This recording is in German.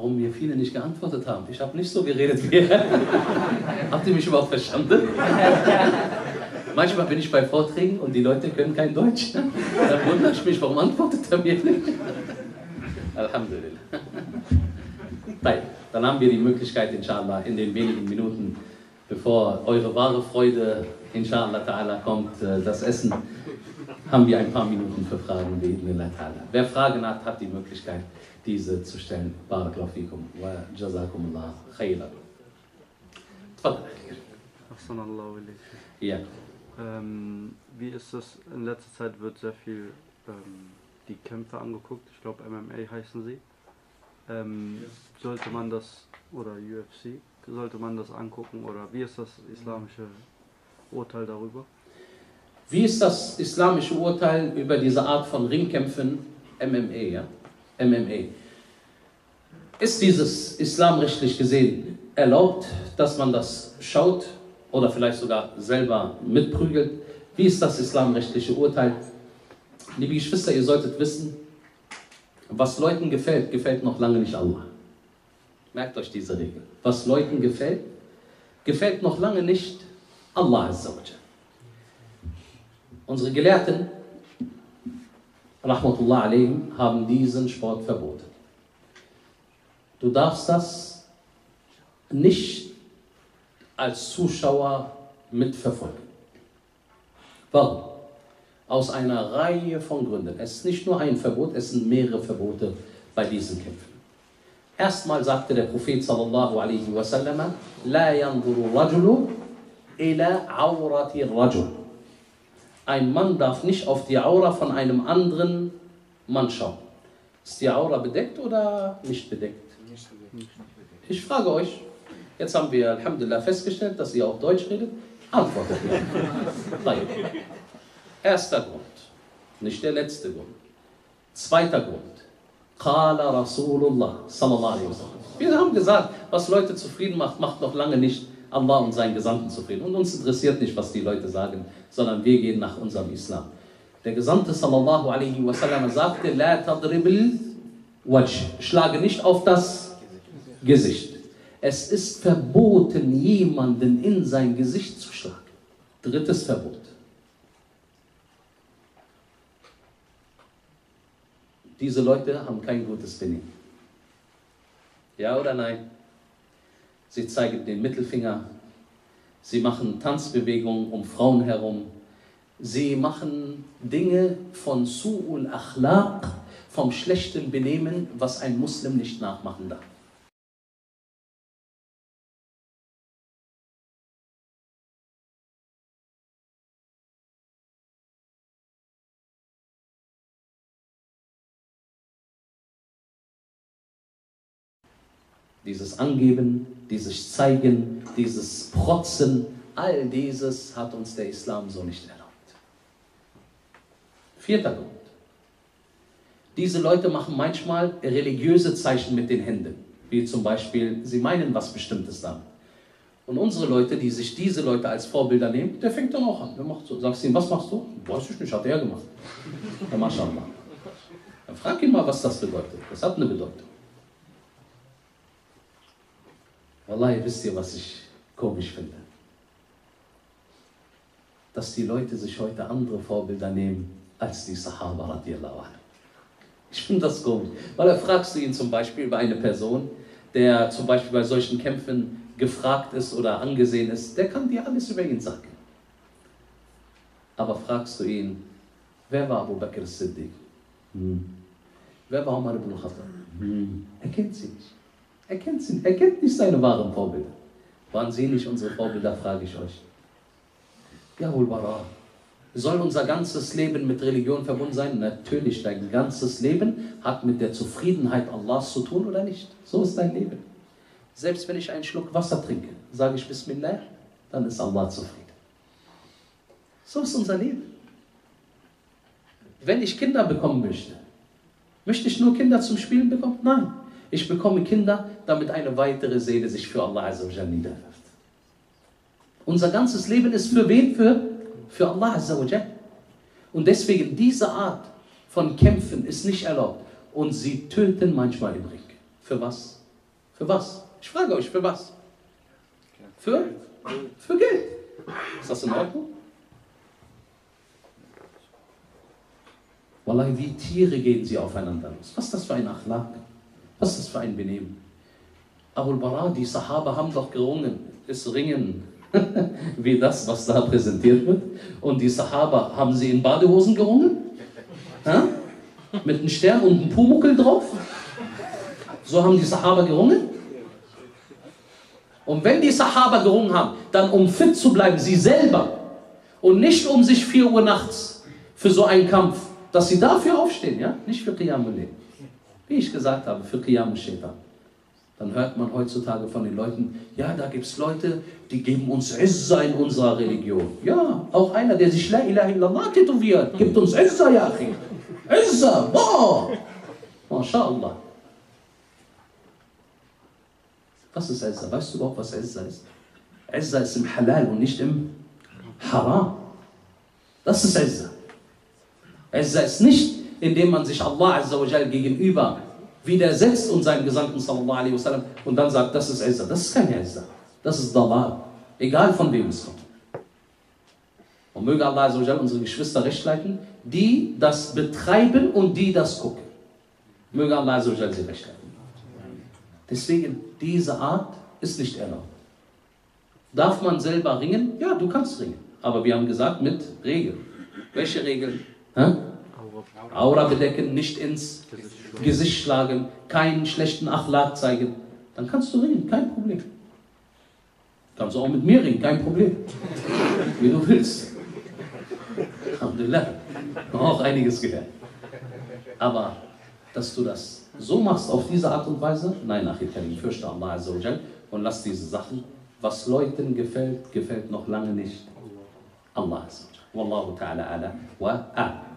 warum mir viele nicht geantwortet haben. Ich habe nicht so geredet wie ihr. Habt ihr mich überhaupt verstanden? Manchmal bin ich bei Vorträgen und die Leute können kein Deutsch. Dann wundere ich mich, warum antwortet er mir nicht? Alhamdulillah. Dann haben wir die Möglichkeit, inshallah, in den wenigen Minuten, bevor eure wahre Freude, inshallah ta'ala, kommt, äh, das Essen, haben wir ein paar Minuten für Fragen, Wer Fragen hat, hat die Möglichkeit, diese zu stellen. Barakallahu fikum wa jazakumullah khayran. Tfadal. Ja. Ähm, wie ist das? In letzter Zeit wird sehr viel ähm, die Kämpfe angeguckt. Ich glaube, MMA heißen sie. Ähm, sollte man das, oder UFC, sollte man das angucken? Oder wie ist das islamische Urteil darüber? Wie ist das islamische Urteil über diese Art von Ringkämpfen, MMA, ja? MMA? Ist dieses islamrechtlich gesehen erlaubt, dass man das schaut oder vielleicht sogar selber mitprügelt? Wie ist das islamrechtliche Urteil? Liebe Geschwister, ihr solltet wissen, was Leuten gefällt, gefällt noch lange nicht Allah. Merkt euch diese Regel. Was Leuten gefällt, gefällt noch lange nicht Allah Azzawajal. Unsere Gelehrten, Rahmatullah alayhim, haben diesen Sport verboten. Du darfst das nicht als Zuschauer mitverfolgen. Warum? Aus einer Reihe von Gründen. Es ist nicht nur ein Verbot, es sind mehrere Verbote bei diesen Kämpfen. Erstmal sagte der Prophet sallallahu alaihi wasallam, La yanzuru rajulu ila awrati rajul. Ein Mann darf nicht auf die Aura von einem anderen Mann schauen. Ist die Aura bedeckt oder nicht bedeckt? Ich frage euch, jetzt haben wir Alhamdulillah festgestellt, dass ihr auch Deutsch redet. Antwortet mir. Erster Grund, nicht der letzte Grund. Zweiter Grund. Qala Rasulullah sallallahu alaihi wasallam. Wir haben gesagt, was Leute zufrieden macht, macht noch lange nicht Allah und seinen Gesandten zufrieden. Und uns interessiert nicht, was die Leute sagen, sondern wir gehen nach unserem Islam. Der Gesandte sallallahu alaihi wasallam sagte, La tadribil wajh. Schlage nicht auf das Gesicht. Es ist verboten, jemanden in sein Gesicht zu schlagen. Drittes Verbot. Diese Leute haben kein gutes Benehmen. Ja oder nein? Sie zeigen den Mittelfinger. Sie machen Tanzbewegungen um Frauen herum. Sie machen Dinge von Su'ul Akhlaq, vom schlechten Benehmen, was ein Muslim nicht nachmachen darf. Dieses Angeben, dieses Zeigen, dieses Protzen, all dieses hat uns der Islam so nicht erlaubt. Vierter Grund. Diese Leute machen manchmal religiöse Zeichen mit den Händen, wie zum Beispiel, sie meinen was Bestimmtes damit. Und unsere Leute, die sich diese Leute als Vorbilder nehmen, der fängt dann auch an. Der macht so. Sagst ihm, was machst du? Weiß ich nicht, hat er gemacht. Ja, Mashallah. Dann frag ihn mal, was das bedeutet. Das hat eine Bedeutung. Wallahi, wisst ihr, was ich komisch finde? Dass die Leute sich heute andere Vorbilder nehmen als die Sahaba radiallahu anhu. Ich finde das komisch. Weil da fragst du ihn zum Beispiel über eine Person, der zum Beispiel bei solchen Kämpfen gefragt ist oder angesehen ist, der kann dir alles über ihn sagen. Aber fragst du ihn, wer war Abu Bakr Siddiq? Hm. Wer war Umar ibn Khattab? Hm. Er kennt sie nicht. Er kennt sie, er kennt nicht seine wahren Vorbilder. Waren sie nicht unsere Vorbilder, frage ich euch. Ja, Bara. Soll unser ganzes Leben mit Religion verbunden sein? Natürlich, dein ganzes Leben hat mit der Zufriedenheit Allahs zu tun oder nicht? So ist dein Leben. Selbst wenn ich einen Schluck Wasser trinke, sage ich Bismillah, dann ist Allah zufrieden. So ist unser Leben. Wenn ich Kinder bekommen möchte, möchte ich nur Kinder zum Spielen bekommen? Nein. Ich bekomme Kinder, damit eine weitere Seele sich für Allah Azzawajal niederwirft. Unser ganzes Leben ist für wen? Für, für Allah Azzawajal. Und deswegen diese Art von Kämpfen ist nicht erlaubt. Und sie töten manchmal im Ring. Für was? Für was? Ich frage euch, für was? Für? Für Geld. Ist das in Ordnung? Wallahi, wie Tiere gehen sie aufeinander los. Was ist das für ein Achlaq? Was ist das für ein Benehmen? Abul Bara, die Sahaba haben doch gerungen. Es ringen wie das, was da präsentiert wird. Und die Sahaba, haben sie in Badehosen gerungen? Ja? Mit einem Stern und einem Pumuckel drauf? So haben die Sahaba gerungen? Und wenn die Sahaba gerungen haben, dann um fit zu bleiben, sie selber, und nicht um sich 4 Uhr nachts für so einen Kampf, dass sie dafür aufstehen, ja? Nicht für Qiyam Wie ich gesagt habe, für Qiyam Shaitan. Dann hört man heutzutage von den Leuten, ja, da gibt es Leute, die geben uns Izza in unserer Religion. Ja, auch einer, der sich La ilaha illallah tätowiert, gibt uns Izza, ja, Izza, boah! MashaAllah. Was ist Izza? Weißt du überhaupt, was Izza ist? Izza ist im Halal und nicht im Haram. Das ist Izza. Izza ist nicht, indem man sich Allah Azza wa gegenüber widersetzt und seinen Gesandten sallallahu alaihi wasallam und dann sagt, das ist Ezra. Das ist kein Ezra. Das ist Dalal. Egal von wem es kommt. Und möge Allah unsere Geschwister recht leiten, die das betreiben und die das gucken. Möge Allah sie recht leiten. Deswegen, diese Art ist nicht erlaubt. Darf man selber ringen? Ja, du kannst ringen. Aber wir haben gesagt, mit Regeln. Welche Regeln? Hä? Aura bedecken, nicht ins Gesicht schlagen, keinen schlechten Achlad zeigen, dann kannst du ringen, kein Problem. Kannst du auch mit mir ringen, kein Problem. Wie du willst. Alhamdulillah. Auch einiges gehört. Aber, dass du das so machst, auf diese Art und Weise, nein, Achikarim, fürchte Allah Azzawajal und lass diese Sachen, was Leuten gefällt, gefällt noch lange nicht Allah Azzawajal. Wallahu ta'ala ala wa a. Na.